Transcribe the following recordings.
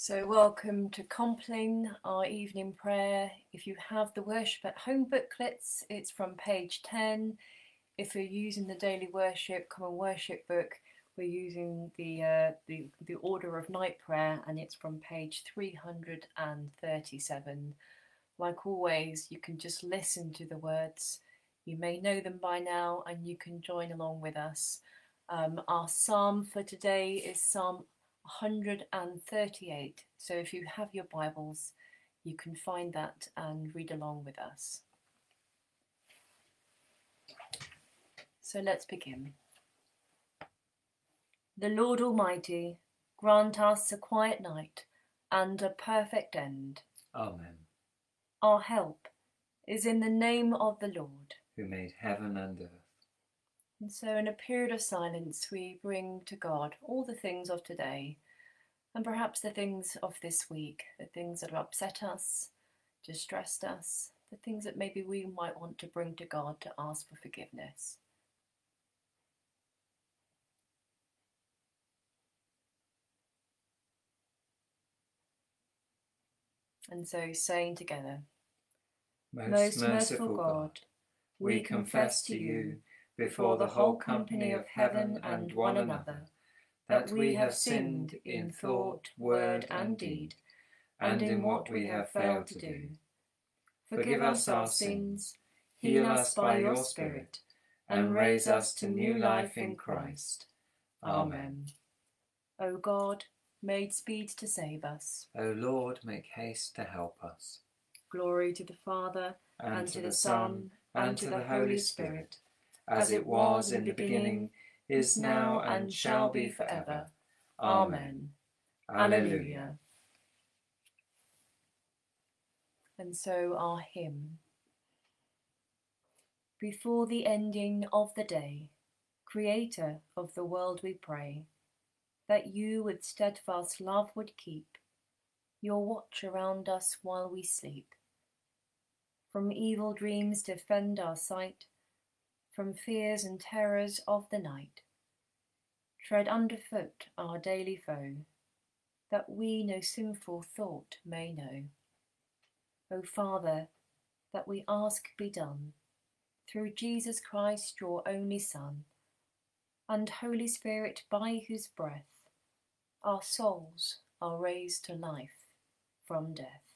So, welcome to Compline, our evening prayer. If you have the Worship at Home booklets, it's from page 10. If you're using the Daily Worship Common Worship book, we're using the, uh, the, the Order of Night Prayer and it's from page 337. Like always, you can just listen to the words. You may know them by now and you can join along with us. Um, our psalm for today is Psalm 138. So if you have your Bibles, you can find that and read along with us. So let's begin. The Lord Almighty grant us a quiet night and a perfect end. Amen. Our help is in the name of the Lord. Who made heaven and earth. And so, in a period of silence, we bring to God all the things of today and perhaps the things of this week, the things that have upset us, distressed us, the things that maybe we might want to bring to God to ask for forgiveness. And so, saying together, Most, merciful God, we confess to you before the whole company of heaven and one another that we have sinned in thought, word, and deed, and in what we have failed to do. Forgive us our sins, heal us by your Spirit, and raise us to new life in Christ. Amen. O God, made speed to save us. O Lord, make haste to help us. Glory to the Father, And, and to the Son, and to the Holy Spirit, as it was in the beginning, is now, and shall be forever. Amen. Alleluia. And so our hymn. Before the ending of the day, Creator of the world, we pray that you with steadfast love would keep your watch around us while we sleep. From evil dreams defend our sight, from fears and terrors of the night. Tread underfoot our daily foe, that we no sinful thought may know. O Father, that we ask be done, through Jesus Christ, your only Son, and Holy Spirit, by whose breath our souls are raised to life from death.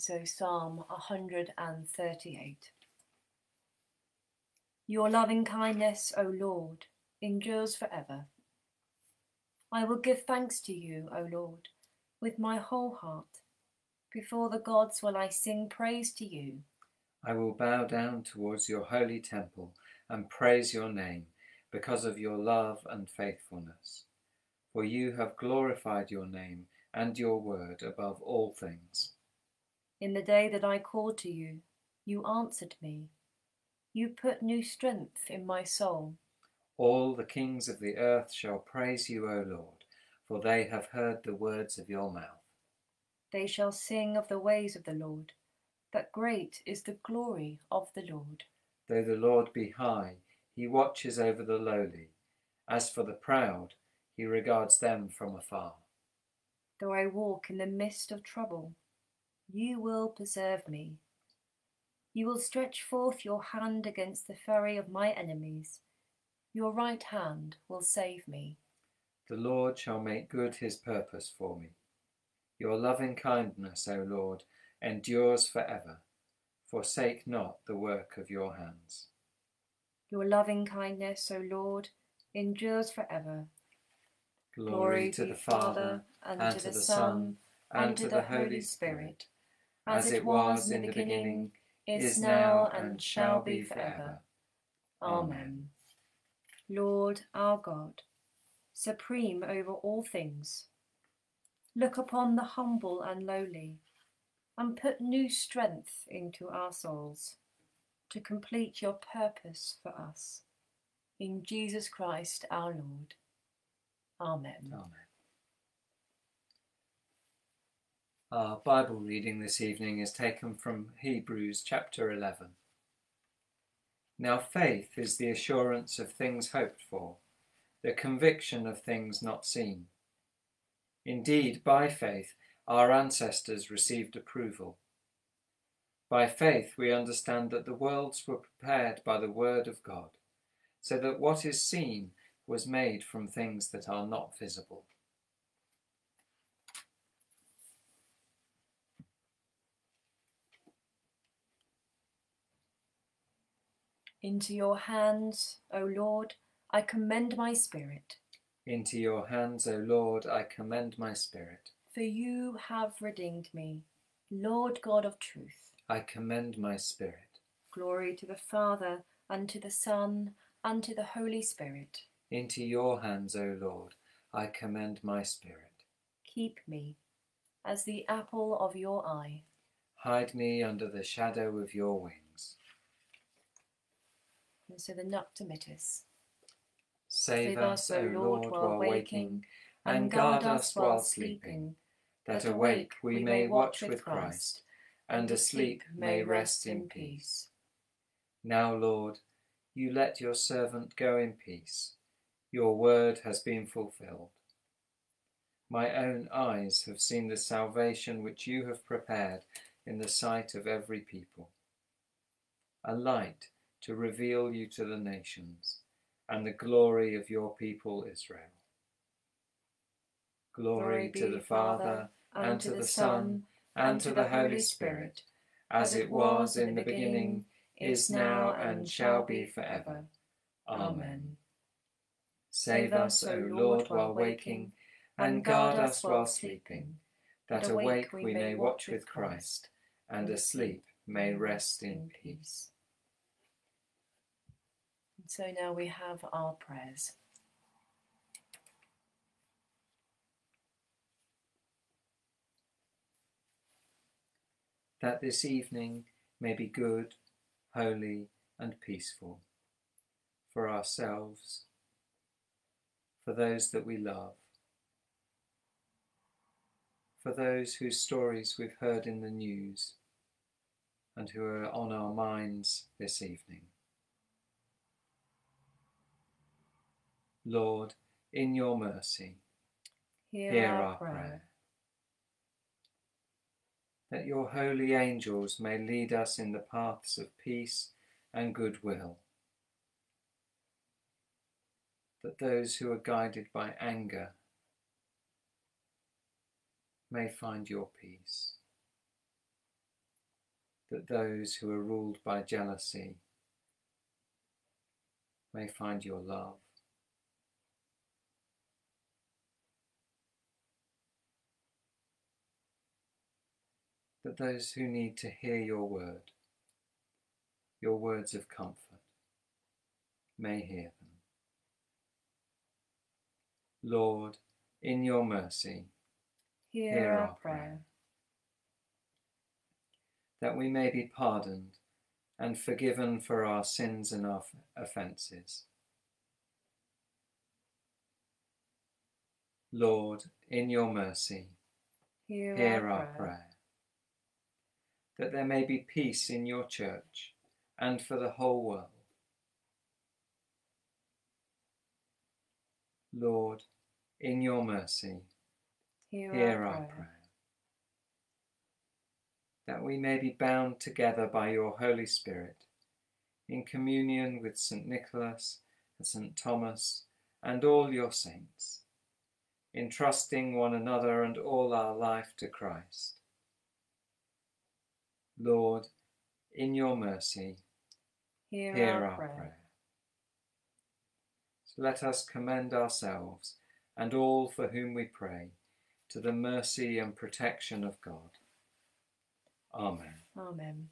So, Psalm 138. Your loving kindness, O Lord, endures forever. I will give thanks to you, O Lord, with my whole heart. Before the gods will I sing praise to you. I will bow down towards your holy temple and praise your name because of your love and faithfulness. For you have glorified your name and your word above all things. In the day that I called to you, you answered me. You put new strength in my soul. All the kings of the earth shall praise you, O Lord, for they have heard the words of your mouth. They shall sing of the ways of the Lord, that great is the glory of the Lord. Though the Lord be high, he watches over the lowly. As for the proud, he regards them from afar. Though I walk in the midst of trouble, you will preserve me. You will stretch forth your hand against the fury of my enemies. Your right hand will save me. The Lord shall make good his purpose for me. Your loving kindness, O Lord, endures for ever. Forsake not the work of your hands. Your loving kindness, O Lord, endures for ever. Glory, to the Father, and, to the Son, and to the Holy Spirit, as it was in the beginning, is now, and shall be forever. Amen. Lord our God, supreme over all things, look upon the humble and lowly, and put new strength into our souls to complete your purpose for us. In Jesus Christ our Lord. Amen. Amen. Our Bible reading this evening is taken from Hebrews chapter 11. Now faith is the assurance of things hoped for, the conviction of things not seen. Indeed, by faith, our ancestors received approval. By faith, we understand that the worlds were prepared by the word of God, so that what is seen was made from things that are not visible. Into your hands, O Lord, I commend my spirit. Into your hands, O Lord, I commend my spirit. For you have redeemed me, Lord God of truth. I commend my spirit. Glory to the Father, and to the Son, and to the Holy Spirit. Into your hands, O Lord, I commend my spirit. Keep me as the apple of your eye. Hide me under the shadow of your wings. And so the Nunc Dimittis. Save us, O Lord, while waking, and guard us while sleeping, that awake we may watch with Christ, and asleep may rest in peace. Now, Lord, you let your servant go in peace. Your word has been fulfilled. My own eyes have seen the salvation which you have prepared in the sight of every people. A light to reveal you to the nations and the glory of your people Israel. Glory, glory to the Father, and to the Son, and to the Holy Spirit, as it was in the beginning, is now, and shall be forever. Amen. Save us, O Lord, while waking, and guard us while sleeping, that awake we may watch with Christ, and asleep may rest in peace. So now we have our prayers. That this evening may be good, holy, and peaceful for ourselves, for those that we love, for those whose stories we've heard in the news and who are on our minds this evening. Lord, in your mercy, hear, hear our, our prayer. prayer. That your holy angels may lead us in the paths of peace and goodwill. That those who are guided by anger may find your peace. That those who are ruled by jealousy may find your love. That those who need to hear your word, your words of comfort, may hear them. Lord, in your mercy, hear, hear our, our prayer. prayer. That we may be pardoned and forgiven for our sins and our offences. Lord, in your mercy, hear, hear our, our prayer. prayer that there may be peace in your church and for the whole world. Lord, in your mercy, hear, hear our, prayer. prayer. That we may be bound together by your Holy Spirit in communion with St. Nicholas and St. Thomas and all your saints, entrusting one another and all our life to Christ Lord, in your mercy, hear, hear our, our prayer. prayer. So let us commend ourselves and all for whom we pray to the mercy and protection of God. Amen. Amen.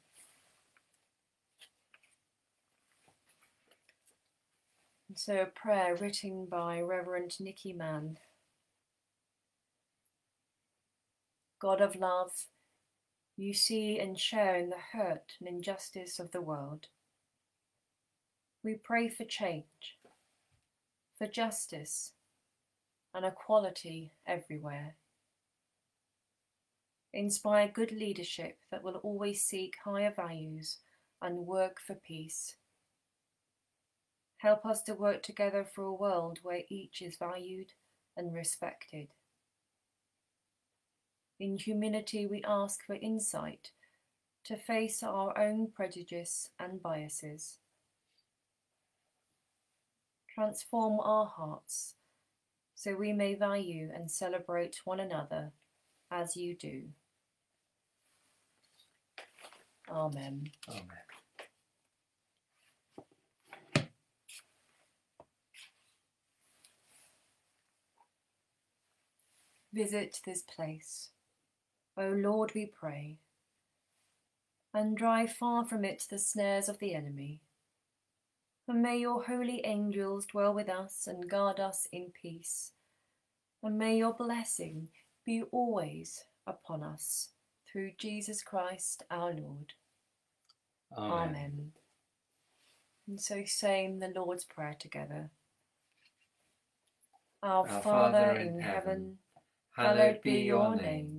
And so a prayer written by Reverend Nicky Mann. God of love, you see and share in the hurt and injustice of the world. We pray for change, for justice and equality everywhere. Inspire good leadership that will always seek higher values and work for peace. Help us to work together for a world where each is valued and respected. In humility, we ask for insight to face our own prejudice and biases. Transform our hearts so we may value and celebrate one another as you do. Amen. Amen. Visit this place, O Lord, we pray, and drive far from it the snares of the enemy. And may your holy angels dwell with us and guard us in peace. And may your blessing be always upon us through Jesus Christ our Lord. Amen. Amen. And so saying the Lord's Prayer together. Our, Our Father in heaven, hallowed be your name.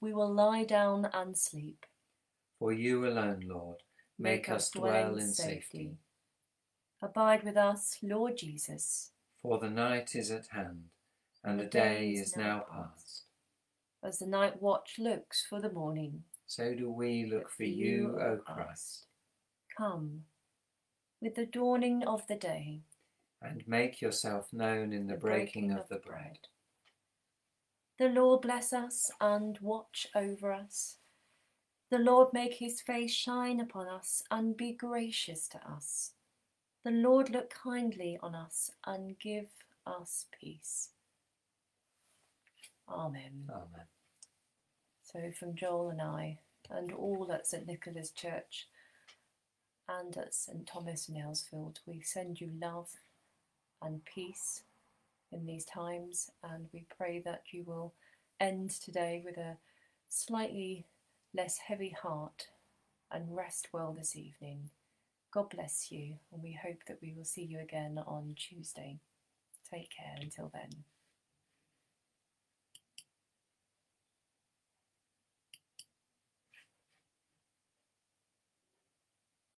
we will lie down and sleep. For you alone, Lord, make us dwell in safety. Abide with us, Lord Jesus, For the night is at hand, and the day is now past. as the night watch looks for the morning. So do we look for you, O Christ, Come, with the dawning of the day, and make yourself known in the breaking of the bread. The Lord bless us and watch over us. The Lord make his face shine upon us and be gracious to us. The Lord look kindly on us and give us peace. Amen. Amen. So, from Joel and I, and all at St Nicholas Church and at St Thomas in Elsfield, we send you love and peace in these times, and we pray that you will end today with a slightly less heavy heart and rest well this evening. God bless you, and we hope that we will see you again on Tuesday. Take care until then.